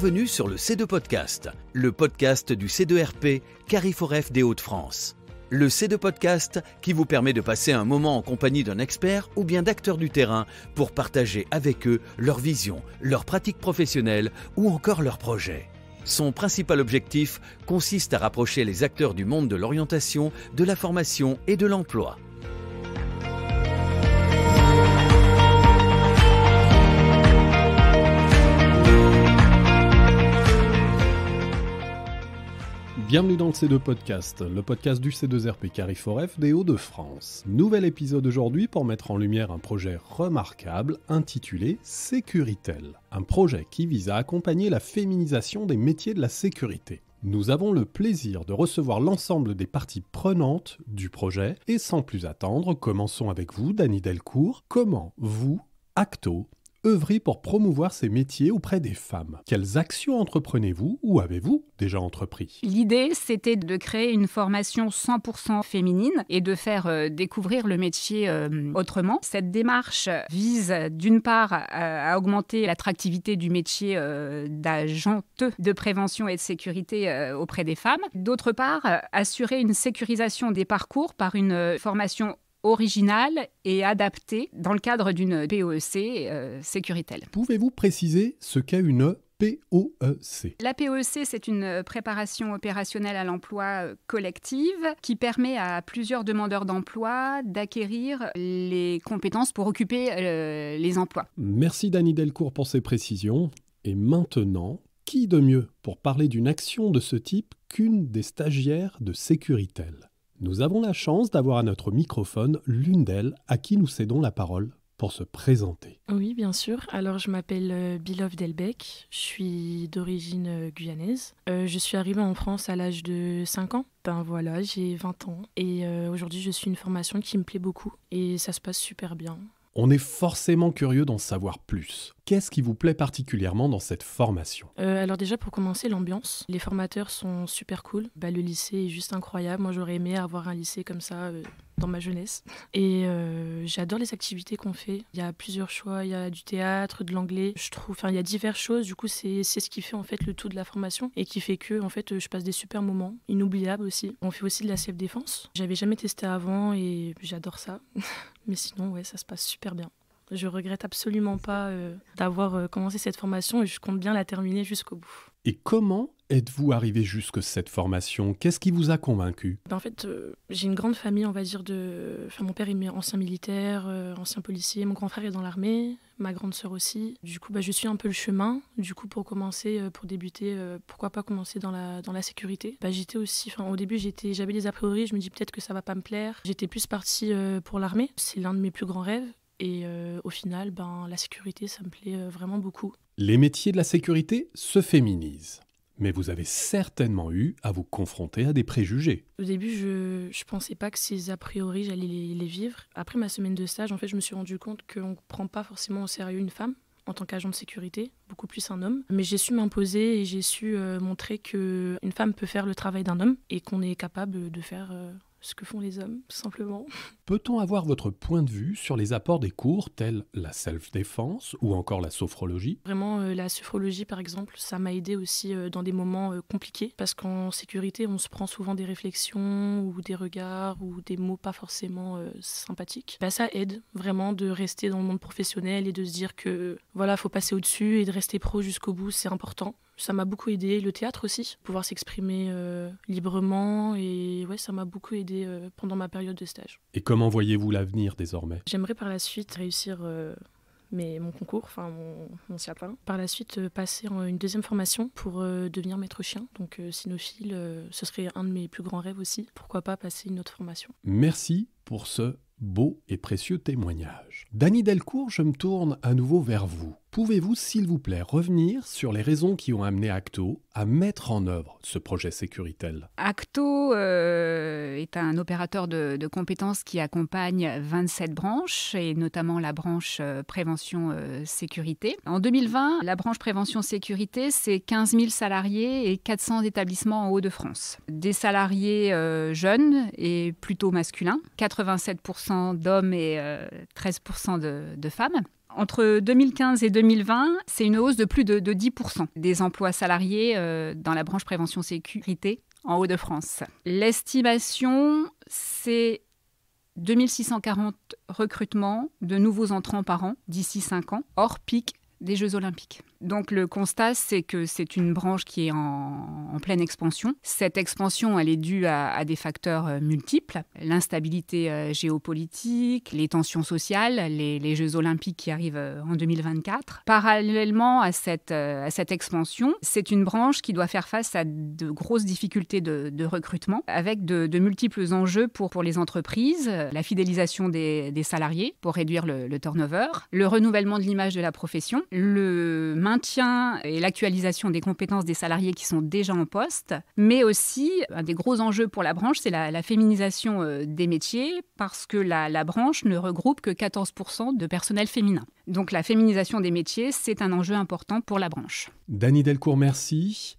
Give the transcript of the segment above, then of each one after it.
Bienvenue sur le C2 Podcast, le podcast du C2RP Cariforef des Hauts-de-France. Le C2 Podcast qui vous permet de passer un moment en compagnie d'un expert ou bien d'acteurs du terrain pour partager avec eux leur vision, leurs pratiques professionnelles ou encore leurs projets. Son principal objectif consiste à rapprocher les acteurs du monde de l'orientation, de la formation et de l'emploi. Bienvenue dans le C2 Podcast, le podcast du C2RP Cariforef des Hauts-de-France. Nouvel épisode aujourd'hui pour mettre en lumière un projet remarquable intitulé Sécuritel. Un projet qui vise à accompagner la féminisation des métiers de la sécurité. Nous avons le plaisir de recevoir l'ensemble des parties prenantes du projet et sans plus attendre, commençons avec vous, Dany Delcourt. Comment vous, Acto, pour promouvoir ces métiers auprès des femmes. Quelles actions entreprenez-vous ou avez-vous déjà entrepris? L'idée, c'était de créer une formation 100% féminine et de faire euh, découvrir le métier euh, autrement. Cette démarche vise d'une part à, augmenter l'attractivité du métier euh, d'agente de prévention et de sécurité auprès des femmes. D'autre part, assurer une sécurisation des parcours par une formation originale et adaptée dans le cadre d'une POEC euh. Pouvez-vous préciser ce qu'est une POEC. La POEC, c'est une préparation opérationnelle à l'emploi euh, collective qui permet à plusieurs demandeurs d'emploi d'acquérir les compétences pour occuper euh, les emplois. Merci Dany Delcourt pour ces précisions. Et maintenant, qui de mieux pour parler d'une action de ce type qu'une des stagiaires de Sécuritel? Nous avons la chance d'avoir à notre microphone l'une d'elles à qui nous cédons la parole pour se présenter. Oui, bien sûr. Alors, je m'appelle euh, Bilov Delbecq, je suis d'origine euh, guyanaise. Euh, je suis arrivée en France à l'âge de 5 ans. Ben voilà, j'ai 20 ans et aujourd'hui, je suis une formation qui me plaît beaucoup et ça se passe super bien. On est forcément curieux d'en savoir plus. Qu'est-ce qui vous plaît particulièrement dans cette formation? Euh, Alors déjà pour commencer l'ambiance. Les formateurs sont super cool. Bah, le lycée est juste incroyable. Moi j'aurais aimé avoir un lycée comme ça euh, dans ma jeunesse. Et euh, j'adore les activités qu'on fait. Il y a plusieurs choix. Il y a du théâtre, de l'anglais. Je trouve, enfin il y a diverses choses. Du coup c'est ce qui fait en fait le tout de la formation et qui fait que en fait je passe des super moments, inoubliables aussi. On fait aussi de la self défense. J'avais jamais testé avant et j'adore ça. Mais sinon ouais ça se passe super bien. Je regrette absolument pas euh, d'avoir euh, commencé cette formation et je compte bien la terminer jusqu'au bout. Et comment êtes-vous arrivé jusque cette formation? Qu'est-ce qui vous a convaincu? Ben, En fait, euh, j'ai une grande famille, on va dire, de... Mon père est ancien militaire, ancien policier, mon grand frère est dans l'armée, ma grande sœur aussi. Du coup, bah, je suis un peu le chemin. Du coup, pour commencer, pour débuter, pourquoi pas commencer dans la, sécurité bah, J'étais aussi, au début, j'étais, j'avais des a priori, je me dis peut-être que ça va pas me plaire. J'étais plus partie pour l'armée, c'est l'un de mes plus grands rêves. Et euh, au final, ben, la sécurité, ça me plaît euh, vraiment beaucoup. Les métiers de la sécurité se féminisent. Mais vous avez certainement eu à vous confronter à des préjugés. Au début, je ne pensais pas que ces a priori, j'allais les, vivre. Après ma semaine de stage, en fait, je me suis rendu compte qu'on ne prend pas forcément au sérieux une femme en tant qu'agent de sécurité, beaucoup plus un homme. Mais j'ai su m'imposer et j'ai su euh, montrer qu'une femme peut faire le travail d'un homme et qu'on est capable de faire ce que font les hommes, tout simplement. Peut-on avoir votre point de vue sur les apports des cours tels la self-défense ou encore la sophrologie? Vraiment, euh, la sophrologie, par exemple, ça m'a aidé aussi euh, dans des moments euh, compliqués, parce qu'en sécurité, on se prend souvent des réflexions ou des regards ou des mots pas forcément sympathiques. Bah, ça aide vraiment de rester dans le monde professionnel et de se dire que voilà, faut passer au-dessus et de rester pro jusqu'au bout, c'est important ça m'a beaucoup aidé. Le théâtre aussi, pouvoir s'exprimer euh, librement. Et ouais, ça m'a beaucoup aidé euh, pendant ma période de stage. Et comment voyez-vous l'avenir désormais? J'aimerais par la suite réussir euh, mes, mon concours, enfin mon, mon. Par la suite, passer en une deuxième formation pour devenir maître chien. Donc cynophile, ce serait un de mes plus grands rêves aussi. Pourquoi pas passer une autre formation? Merci pour ce beau et précieux témoignage. Dany Delcourt, je me tourne à nouveau vers vous. Pouvez-vous, s'il vous plaît, revenir sur les raisons qui ont amené Acto à mettre en œuvre ce projet Sécuritel Acto euh, est un opérateur de, compétences qui accompagne 27 branches, et notamment la branche euh, prévention-sécurité. Euh, en 2020, la branche prévention-sécurité, c'est 15 000 salariés et 400 établissements en Hauts-de-France. Des salariés jeunes et plutôt masculins, 87% d'hommes et 13% de, de femmes. Entre 2015 et 2020, c'est une hausse de plus de, 10% des emplois salariés euh, dans la branche prévention sécurité en Hauts-de-France. L'estimation, c'est 2640 recrutements de nouveaux entrants par an d'ici 5 ans, hors pic des Jeux olympiques. Donc le constat, c'est que c'est une branche qui est en, pleine expansion. Cette expansion, elle est due à, des facteurs euh, multiples. L'instabilité euh, géopolitique, les tensions sociales, les, Jeux olympiques qui arrivent euh, en 2024. Parallèlement à cette, à cette expansion, c'est une branche qui doit faire face à de grosses difficultés de, recrutement, avec de, multiples enjeux pour, pour les entreprises, la fidélisation des, salariés pour réduire le, le turnover, le renouvellement de l'image de la profession, le maintien et l'actualisation des compétences des salariés qui sont déjà en poste, mais aussi un des gros enjeux pour la branche, c'est la, féminisation euh, des métiers, parce que la, branche ne regroupe que 14% de personnel féminin. Donc la féminisation des métiers, c'est un enjeu important pour la branche. Dany Delcourt, merci.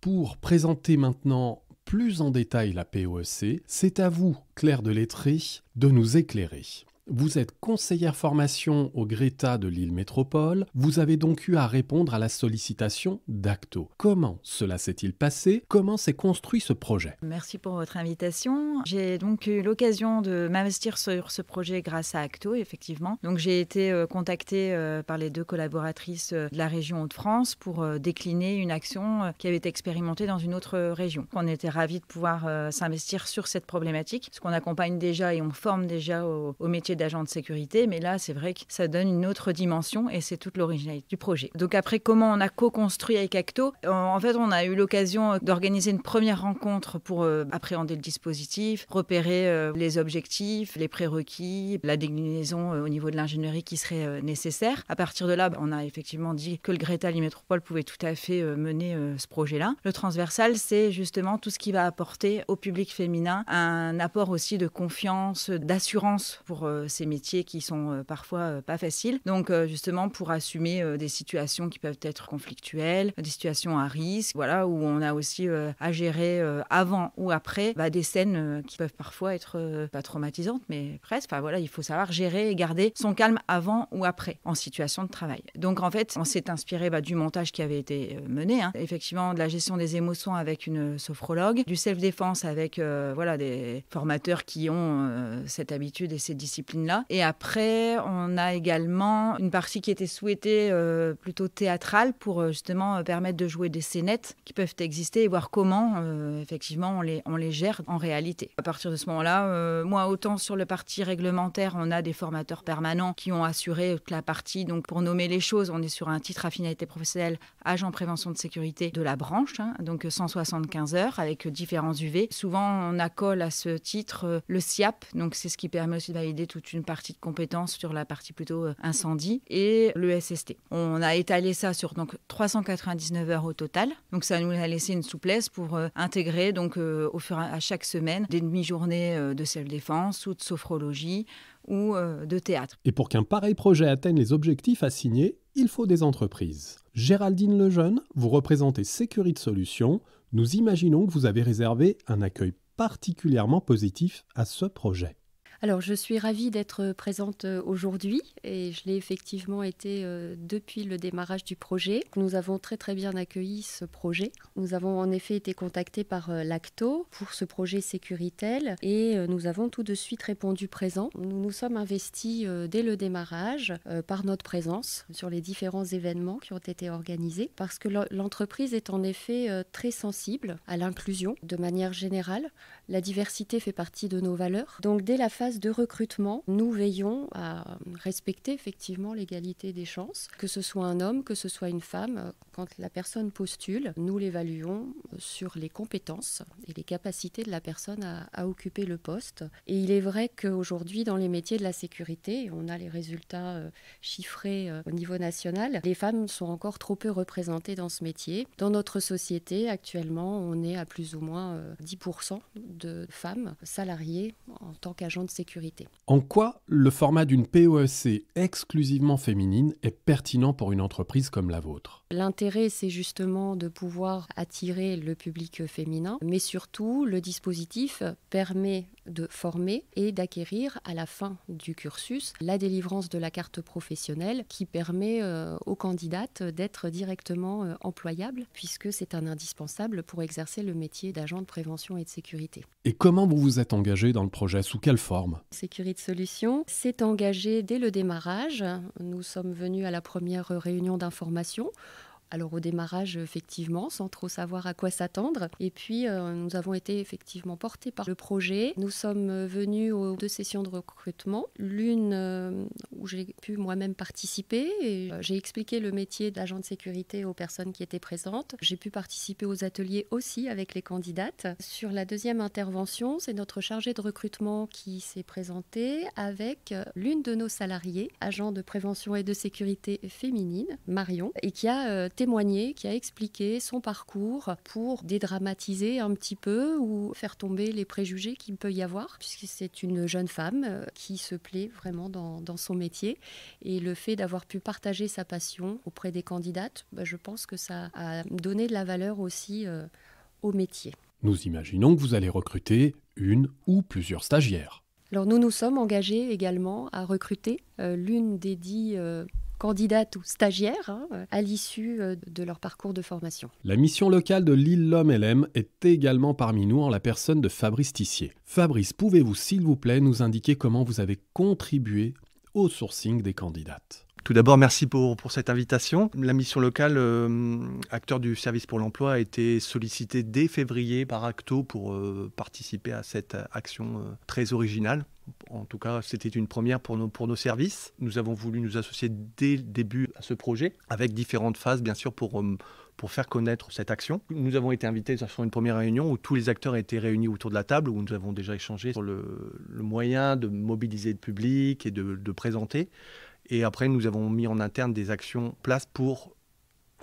Pour présenter maintenant plus en détail la POEC, c'est à vous, Claire Delettré, de nous éclairer. Vous êtes conseillère formation au Greta de Lille Métropole. Vous avez donc eu à répondre à la sollicitation d'Acto. Comment cela s'est-il passé? Comment s'est construit ce projet? Merci pour votre invitation. J'ai donc eu l'occasion de m'investir sur ce projet grâce à Acto, effectivement. Donc j'ai été euh, contactée euh, par les deux collaboratrices euh, de la région Hauts-de-France pour décliner une action qui avait été expérimentée dans une autre région. On était ravis de pouvoir s'investir sur cette problématique, parce qu'on accompagne déjà et on forme déjà au métier d'agent de sécurité, mais là, c'est vrai que ça donne une autre dimension et c'est toute l'originalité du projet. Donc après, comment on a co-construit avec Acto? En fait, on a eu l'occasion d'organiser une première rencontre pour euh, appréhender le dispositif, repérer euh, les objectifs, les prérequis, la déclinaison euh, au niveau de l'ingénierie qui serait nécessaire. À partir de là, on a effectivement dit que le Greta Métropole pouvait tout à fait mener ce projet-là. Le transversal, c'est justement tout ce qui va apporter au public féminin un apport aussi de confiance, d'assurance pour ces métiers qui sont euh, parfois euh, pas faciles. Donc euh, justement pour assumer des situations qui peuvent être conflictuelles, des situations à risque, voilà où on a aussi à gérer avant ou après bah, des scènes qui peuvent parfois être pas traumatisantes mais presque. Enfin voilà, il faut savoir gérer et garder son calme avant ou après en situation de travail. Donc en fait, on s'est inspiré bah, du montage qui avait été mené, hein. effectivement de la gestion des émotions avec une sophrologue, du self-défense avec voilà des formateurs qui ont cette habitude et cette discipline là Et après, on a également une partie qui était souhaitée euh, plutôt théâtrale pour euh, justement euh, permettre de jouer des scénettes qui peuvent exister et voir comment effectivement on les, gère en réalité. À partir de ce moment-là, moi autant sur le parti réglementaire, on a des formateurs permanents qui ont assuré toute la partie. Donc pour nommer les choses, on est sur un titre à finalité professionnelle agent prévention de sécurité de la branche, hein, donc 175 heures avec différents UV. Souvent on accole à ce titre le SIAP, donc c'est ce qui permet aussi de valider toute une partie de compétences sur la partie plutôt euh, incendie et le SST. On a étalé ça sur donc 399 heures au total. Donc ça nous a laissé une souplesse pour euh, intégrer donc euh, au fur à chaque semaine des demi-journées de self-défense ou de sophrologie ou de théâtre. Et pour qu'un pareil projet atteigne les objectifs assignés, il faut des entreprises. Géraldine Lejeune, vous représentez Sécurité Solutions. Nous imaginons que vous avez réservé un accueil particulièrement positif à ce projet. Alors, je suis ravie d'être présente euh, aujourd'hui et je l'ai effectivement été euh, depuis le démarrage du projet. Nous avons très très bien accueilli ce projet. Nous avons en effet été contactés par euh, l'ACTO pour ce projet Sécuritel et nous avons tout de suite répondu présent. Nous nous sommes investis dès le démarrage par notre présence sur les différents événements qui ont été organisés parce que l'entreprise est en effet très sensible à l'inclusion de manière générale. La diversité fait partie de nos valeurs. Donc dès la phase de recrutement, nous veillons à respecter effectivement l'égalité des chances, que ce soit un homme, que ce soit une femme. Quand la personne postule, nous l'évaluons sur les compétences et les capacités de la personne à, occuper le poste. Et il est vrai qu'aujourd'hui, dans les métiers de la sécurité, on a les résultats euh, chiffrés euh, au niveau national, les femmes sont encore trop peu représentées dans ce métier. Dans notre société, actuellement, on est à plus ou moins 10% euh, de femmes salariées en tant qu'agents de sécurité. En quoi le format d'une POSC exclusivement féminine est pertinent pour une entreprise comme la vôtre? L'intérêt, c'est justement de pouvoir attirer le public féminin, mais surtout, le dispositif permet de former et d'acquérir à la fin du cursus la délivrance de la carte professionnelle qui permet euh, aux candidates d'être directement euh, employables puisque c'est un indispensable pour exercer le métier d'agent de prévention et de sécurité. Et comment vous vous êtes engagé dans le projet? Sous quelle forme? Sécurité Solutions s'est engagé dès le démarrage. Nous sommes venus à la première réunion d'information alors au démarrage, effectivement, sans trop savoir à quoi s'attendre. Et puis, euh, nous avons été effectivement portés par le projet. Nous sommes venus aux deux sessions de recrutement. L'une euh, où j'ai pu moi-même participer et euh, j'ai expliqué le métier d'agent de sécurité aux personnes qui étaient présentes. J'ai pu participer aux ateliers aussi avec les candidates. Sur la deuxième intervention, c'est notre chargé de recrutement qui s'est présenté avec l'une de nos salariés, agent de prévention et de sécurité féminine, Marion, et qui a témoigné, qui a expliqué son parcours pour dédramatiser un petit peu ou faire tomber les préjugés qu'il peut y avoir, puisque c'est une jeune femme euh, qui se plaît vraiment dans, son métier. Et le fait d'avoir pu partager sa passion auprès des candidates, bah, je pense que ça a donné de la valeur aussi euh, au métier. Nous imaginons que vous allez recruter une ou plusieurs stagiaires. Alors nous nous sommes engagés également à recruter euh, l'une des dix candidates ou stagiaires hein, à l'issue euh, de leur parcours de formation. La mission locale de l'île Lhomme LM est également parmi nous en la personne de Fabrice Tissier. Fabrice, pouvez-vous s'il vous plaît nous indiquer comment vous avez contribué au sourcing des candidates? Tout d'abord, merci pour, pour, cette invitation. La mission locale, euh, acteur du service pour l'emploi, a été sollicitée dès février par Acto pour euh, participer à cette action très originale en tout cas, c'était une première pour nos, services. Nous avons voulu nous associer dès le début à ce projet, avec différentes phases, bien sûr, pour, euh, pour faire connaître cette action. Nous avons été invités sur une première réunion où tous les acteurs étaient réunis autour de la table, où nous avons déjà échangé sur le, moyen de mobiliser le public et de, de présenter. Et après, nous avons mis en interne des actions place pour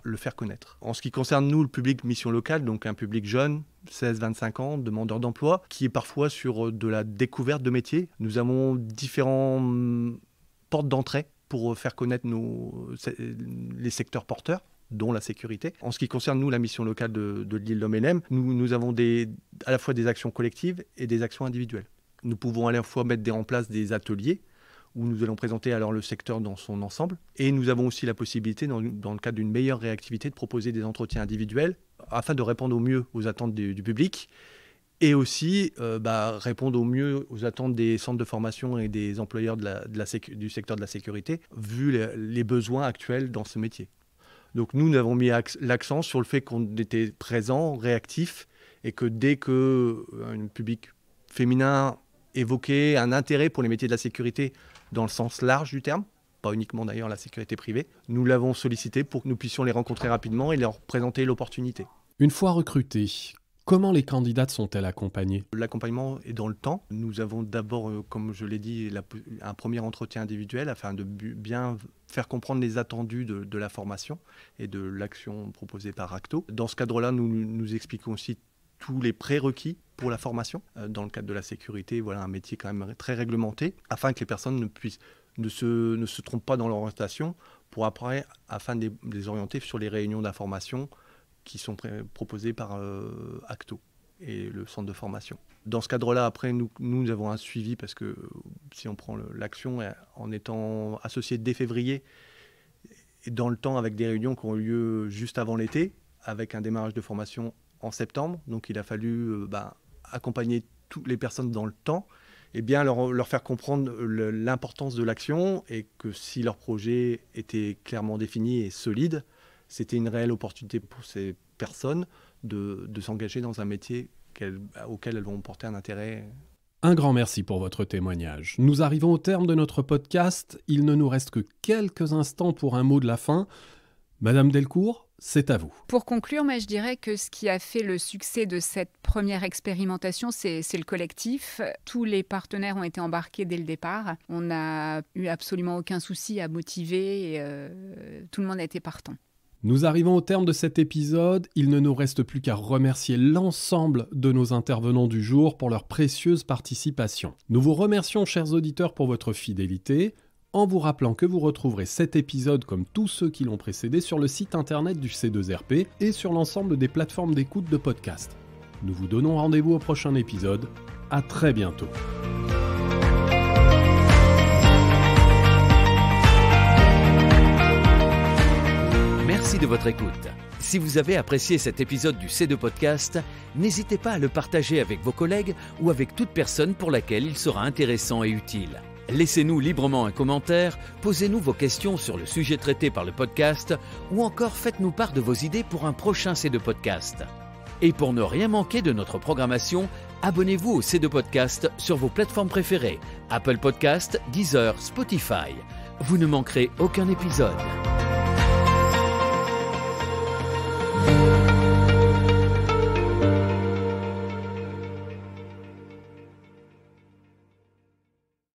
le faire connaître. En ce qui concerne nous, le public mission locale, donc un public jeune, 16-25 ans, demandeur d'emploi, qui est parfois sur euh, de la découverte de métiers. Nous avons différentes hum, portes d'entrée pour euh, faire connaître nos, les secteurs porteurs dont la sécurité. En ce qui concerne nous, la mission locale de, de l'île d'Omelem, nous, nous avons des, à la fois des actions collectives et des actions individuelles. Nous pouvons à la fois mettre en place des ateliers où nous allons présenter alors le secteur dans son ensemble. Et nous avons aussi la possibilité, dans, le cadre d'une meilleure réactivité, de proposer des entretiens individuels afin de répondre au mieux aux attentes du, public et aussi euh, bah, répondre au mieux aux attentes des centres de formation et des employeurs de la, du secteur de la sécurité, vu les, besoins actuels dans ce métier. Donc nous, nous avons mis l'accent sur le fait qu'on était présent, réactif, et que dès que euh, un public féminin évoquait un intérêt pour les métiers de la sécurité dans le sens large du terme, pas uniquement d'ailleurs la sécurité privée. Nous l'avons sollicité pour que nous puissions les rencontrer rapidement et leur présenter l'opportunité. Une fois recrutées, Comment les candidates sont-elles accompagnées? L'accompagnement est dans le temps. Nous avons d'abord, euh, comme je l'ai dit, un premier entretien individuel afin de bien faire comprendre les attendus de, la formation et de l'action proposée par Acto. Dans ce cadre-là, nous, nous expliquons aussi tous les prérequis pour la formation euh, dans le cadre de la sécurité. Voilà un métier quand même très réglementé afin que les personnes ne puissent ne se, ne se trompent pas dans l'orientation pour après afin de les, orienter sur les réunions d'information qui sont proposées par euh, Acto et le centre de formation. Dans ce cadre-là, après, nous, nous avons un suivi parce que si on prend l'action en étant associé dès février et dans le temps avec des réunions qui ont eu lieu juste avant l'été, avec un démarrage de formation en septembre. Donc il a fallu euh, bah, accompagner toutes les personnes dans le temps et bien leur, faire comprendre l'importance de l'action et que si leur projet était clairement défini et solide, c'était une réelle opportunité pour ces personnes de, de s'engager dans un métier auquel elles vont porter un intérêt. Un grand merci pour votre témoignage. Nous arrivons au terme de notre podcast. Il ne nous reste que quelques instants pour un mot de la fin. Madame Delcourt, c'est à vous. Pour conclure, moi, je dirais que ce qui a fait le succès de cette première expérimentation, c'est le collectif. Tous les partenaires ont été embarqués dès le départ. On n'a eu absolument aucun souci à motiver et euh, tout le monde a été partant. Nous arrivons au terme de cet épisode, il ne nous reste plus qu'à remercier l'ensemble de nos intervenants du jour pour leur précieuse participation. Nous vous remercions chers auditeurs pour votre fidélité, en vous rappelant que vous retrouverez cet épisode comme tous ceux qui l'ont précédé sur le site internet du C2RP et sur l'ensemble des plateformes d'écoute de podcast. Nous vous donnons rendez-vous au prochain épisode. À très bientôt. Merci de votre écoute. Si vous avez apprécié cet épisode du C2 Podcast, n'hésitez pas à le partager avec vos collègues ou avec toute personne pour laquelle il sera intéressant et utile. Laissez-nous librement un commentaire, posez-nous vos questions sur le sujet traité par le podcast ou encore faites-nous part de vos idées pour un prochain C2 Podcast. Et pour ne rien manquer de notre programmation, abonnez-vous au C2 Podcast sur vos plateformes préférées, Apple Podcast, Deezer, Spotify. Vous ne manquerez aucun épisode.